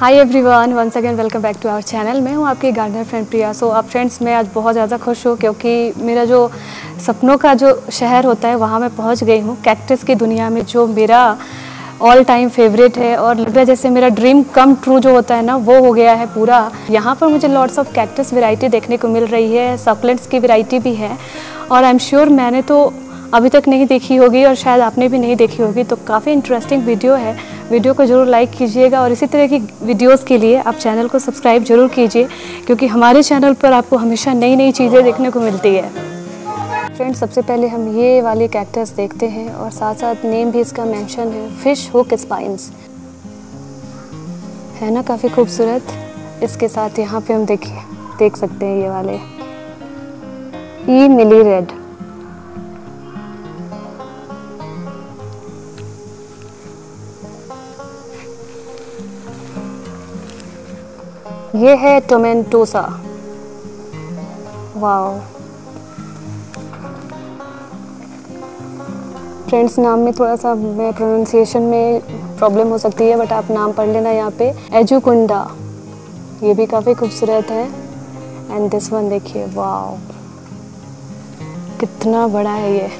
Hi everyone once again welcome back to our channel मैं हूँ आपकी गार्डनर फ्रेंड प्रिया. सो अब फ्रेंड्स मैं आज बहुत ज़्यादा खुश हूँ क्योंकि मेरा जो सपनों का जो शहर होता है, वहाँ मैं पहुँच गई हूँ. कैक्टस की दुनिया में जो मेरा ऑल टाइम फेवरेट है और लग रहा है जैसे मेरा ड्रीम कम ट्रू जो होता है ना, वो हो गया है पूरा. यहाँ पर मुझे लॉट्स ऑफ़ कैक्टस वेराइटी देखने को मिल रही है सप्लेंट्स की वेराइटी भी है. और आई एम श्योर मैंने तो अभी तक नहीं देखी होगी और शायद आपने भी नहीं देखी होगी तो काफ़ी इंटरेस्टिंग वीडियो है. वीडियो को ज़रूर लाइक कीजिएगा और इसी तरह की वीडियोस के लिए आप चैनल को सब्सक्राइब ज़रूर कीजिए, क्योंकि हमारे चैनल पर आपको हमेशा नई नई चीज़ें देखने को मिलती है। फ्रेंड्स, सबसे पहले हम ये वाले कैक्टस देखते हैं और साथ साथ नेम भी इसका मेंशन है, फ़िश हुक स्पाइंस। है ना, काफ़ी खूबसूरत? इसके साथ यहाँ पे हम देखिए, देख सकते हैं ये वाले। ई मिली रेड। ये है टोमेंटोसा। वाओ। फ्रेंड्स, नाम में थोड़ा सा मैं प्रोनाउंसिएशन में प्रॉब्लम हो सकती है बट आप नाम पढ़ लेना यहाँ पे। एजुकुंडा। ये भी काफ़ी खूबसूरत है। एंड दिस वन देखिए, वाओ। कितना बड़ा है ये।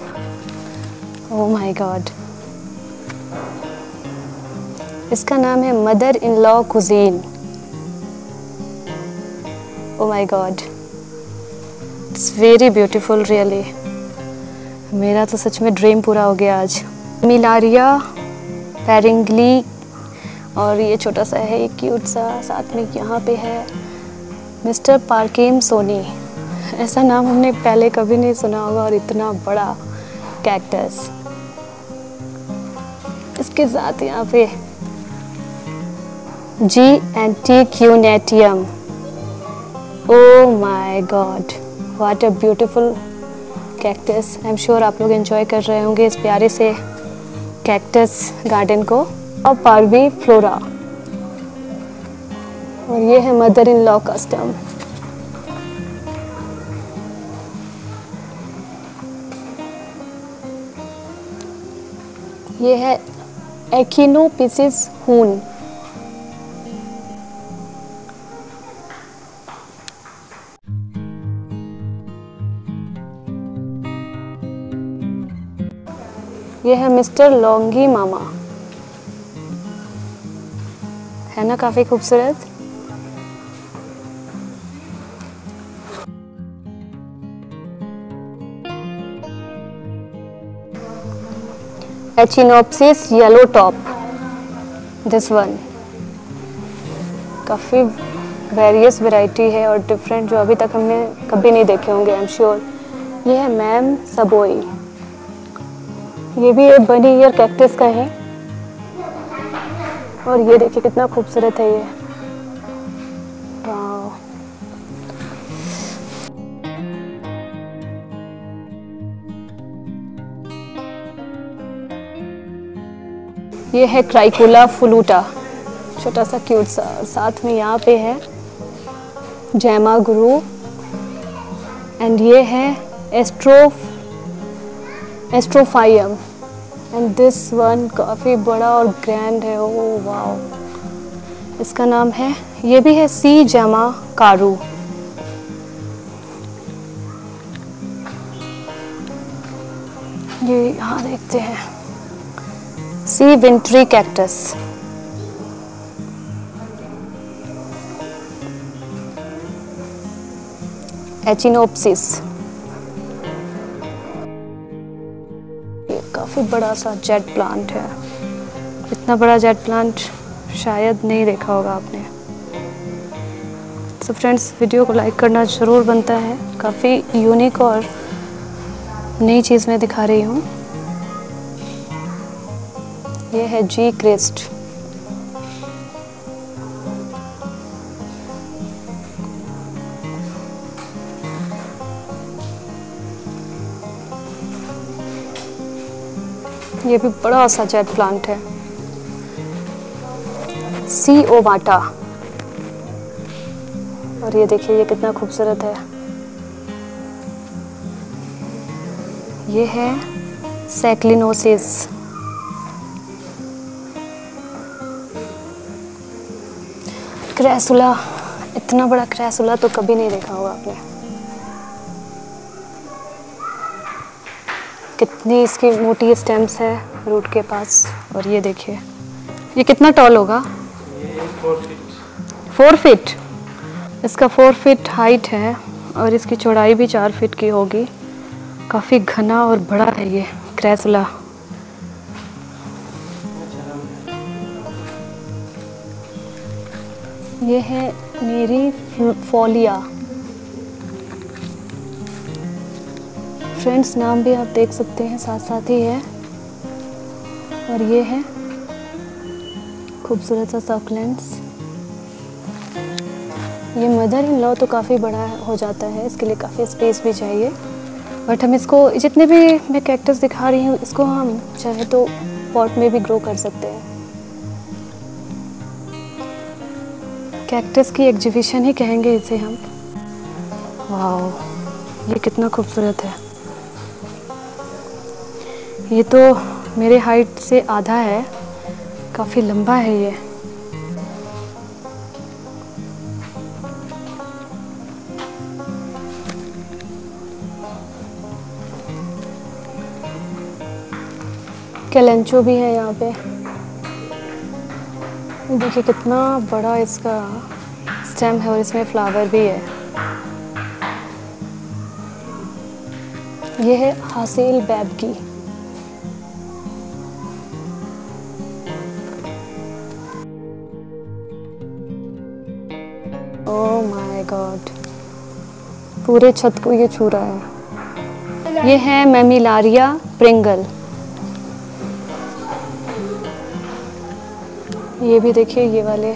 ओ माय गॉड इसका नाम है mother in law cushion. Oh my god it's very beautiful really मेरा तो सच में ड्रीम पूरा हो गया आज। मिलारिया, पैरिंगली, और ये छोटा सा है क्यूट सा, साथ में यहाँ पे है मिस्टर पार्केम सोनी। ऐसा नाम हमने पहले कभी नहीं सुना होगा, और इतना बड़ा कैक्टस इसके साथ यहाँ पे जी एंटी क्यूनेटियम ओ my god what a beautiful cactus I am sure आप लोग एंजॉय कर रहे होंगे इस प्यारे से कैक्टस गार्डन को. और पारवी फ्लोरा और ये है मदर इन लॉ कस्टम ये है एक्नोपिसिस हून ये है मिस्टर लोंगी मामा। है ना काफ़ी खूबसूरत? Echinopsis yellow top this one काफ़ी वेरियस वैरायटी है और डिफरेंट जो अभी तक हमने कभी नहीं देखे होंगे आई एम श्योर ये है मैम सबोई ये भी एक बनी ईयर कैक्टस का है। और ये देखिए कितना खूबसूरत है ये। ये है क्राइकुला फुलूटा छोटा सा क्यूट सा, साथ में यहाँ पे है जैमा गुरु एंड ये है astro astrophytum and this one काफ़ी बड़ा और ग्रैंड है। ओ वाओ इसका नाम है, ये भी है सी जमा कारू ये यहाँ देखते हैं। सी विंट्री कैक्टस एचिनोप्सिस काफ़ी बड़ा सा जेट प्लांट है। इतना बड़ा जेट प्लांट शायद नहीं देखा होगा आपने। सो फ्रेंड्स वीडियो को लाइक करना ज़रूर बनता है। काफ़ी यूनिक और नई चीज़ मैं दिखा रही हूँ। ये है जी क्रिस्ट ये भी बड़ा सा जेट प्लांट है। सी ओ वाटा और ये देखिए, ये कितना खूबसूरत है। ये है सैक्लिनोसिस। क्रैसुला, इतना बड़ा क्रैसुला तो कभी नहीं देखा होगा आपने। कितनी इसकी मोटी स्टेम्स है रूट के पास? और ये देखिए। ये कितना टॉल होगा? फोर फीट इसका फोर फीट हाइट है और इसकी चौड़ाई भी चार फीट की होगी। काफ़ी घना और बड़ा है ये क्रैसुला ये है मेरी फोलिया फ्रेंड्स नाम भी आप देख सकते हैं साथ साथ ही है। और ये है खूबसूरत सा सॉकलेंट्स ये मदर इन लॉ तो काफ़ी बड़ा हो जाता है, इसके लिए काफ़ी स्पेस भी चाहिए। बट हम इसको, जितने भी मैं कैक्टस दिखा रही हूँ, इसको हम चाहे तो पॉट में भी ग्रो कर सकते हैं। कैक्टस की एग्जीबिशन ही कहेंगे इसे हम। वाह ये कितना खूबसूरत है। ये तो मेरे हाइट से आधा है। काफ़ी लंबा है ये। कैलेंचो भी है यहाँ पे। देखिए कितना बड़ा इसका स्टेम है और इसमें फ्लावर भी है। ये है हासिल बैबगी ओह माय गॉड पूरे छत को ये छू रहा है। ये है मेमिलारिया प्रिंगल। ये भी देखिए, ये वाले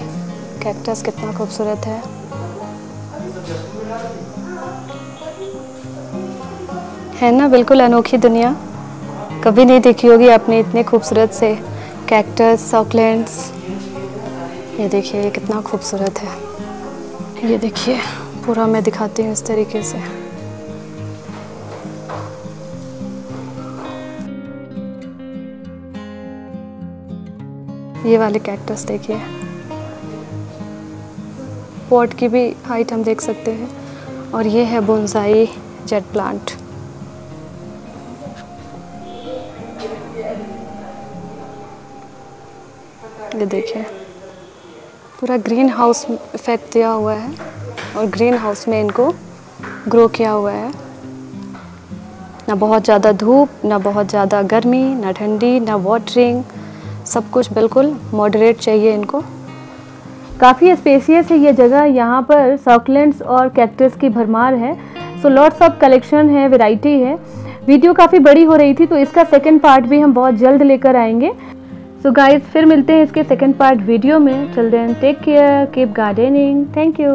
कैक्टस कितना खूबसूरत है। है ना, बिल्कुल अनोखी दुनिया। कभी नहीं देखी होगी आपने इतने खूबसूरत से कैक्टस सॉकलेंट्स ये देखिए, ये कितना खूबसूरत है। ये देखिए, पूरा मैं दिखाती हूँ इस तरीके से। ये वाले कैक्टस देखिए। पॉट की भी हाइट हम देख सकते हैं। और ये है बोनसाई जेट प्लांट ये देखिए। पूरा ग्रीन हाउस इफ़ेक्ट दिया हुआ है और ग्रीन हाउस में इनको ग्रो किया हुआ है। ना बहुत ज़्यादा धूप, ना बहुत ज़्यादा गर्मी, ना ठंडी, ना वाटरिंग सब कुछ बिल्कुल मॉडरेट चाहिए इनको। काफ़ी स्पेसियस है ये जगह। यहाँ पर सॉकलेंट्स और कैक्टस की भरमार है। सो लॉट्स ऑफ़ कलेक्शन है वैरायटी है। वीडियो काफ़ी बड़ी हो रही थी तो इसका सेकंड पार्ट भी हम बहुत जल्द लेकर आएँगे। सो गाइस फिर मिलते हैं इसके सेकेंड पार्ट वीडियो में. चल then take care keep gardening thank you